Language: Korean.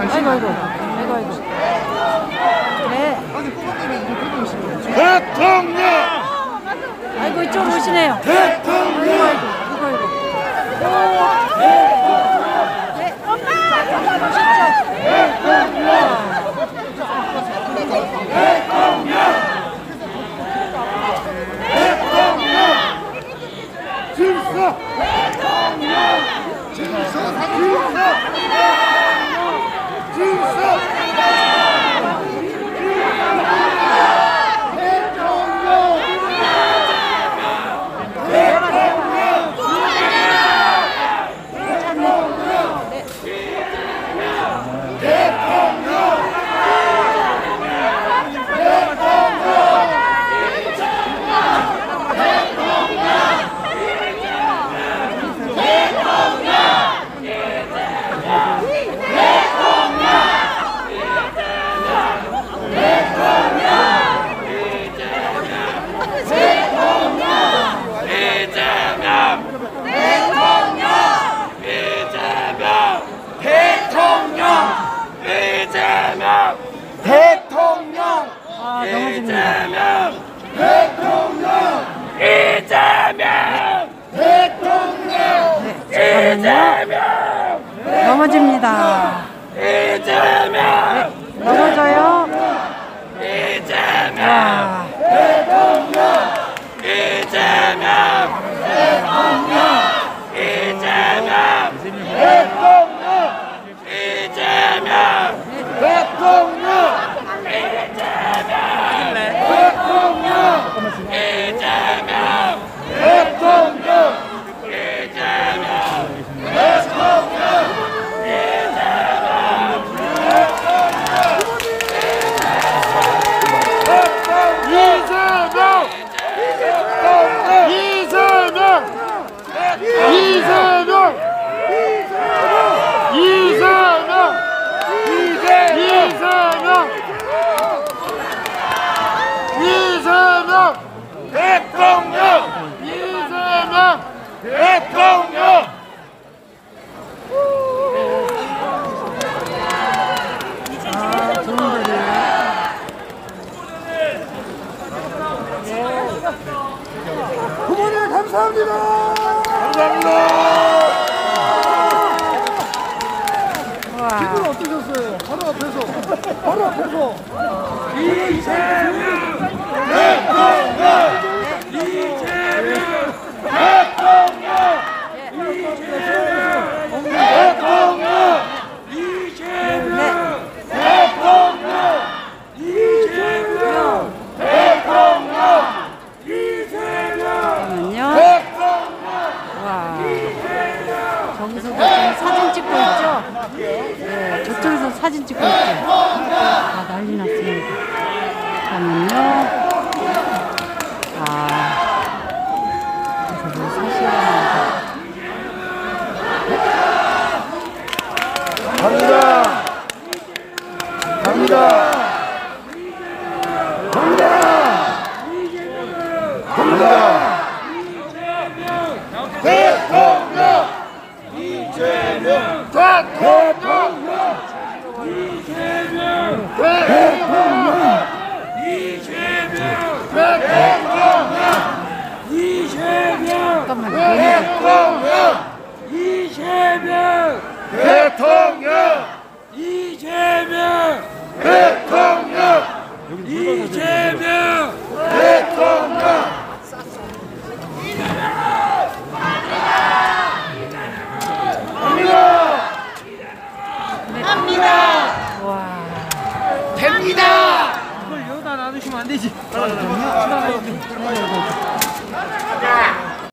아이고 아이고 아이고. 아이고 네. 아니 꼬마님이 이제 표정이시네요. 대통령! 아이고 이쪽 오시네요. 대통령! 아이고 아이고. 아이고 네. 엄마 진짜 질서 질서 이재명 대통령! 아 넘어집니다 대통령 이재명 대통령. 네 잠깐만요 넘어집니다. 이재명 넘어져요? 이재명 와. 이재명 이재명 대통령 이재명 대통령 대통령 이재명 대통령 이재명 이재명 이재명 이재명 이재명 이재명 대통령 이재명 대통령 아. 부모님 감사합니다. 감사합니다 와. 기분 어떠셨어요? 바로 앞에서 바로 앞에서 잠깐만요. 와. 저기서도 지금 사진 찍고 있죠? 네, 저쪽에서 사진 찍고 있죠? 아, 난리 났습니다. 잠깐만요. 아. 저거 사실은. 갑니다 갑니다 갑니다 갑니다 대통령 이재명 대통령 이재 立起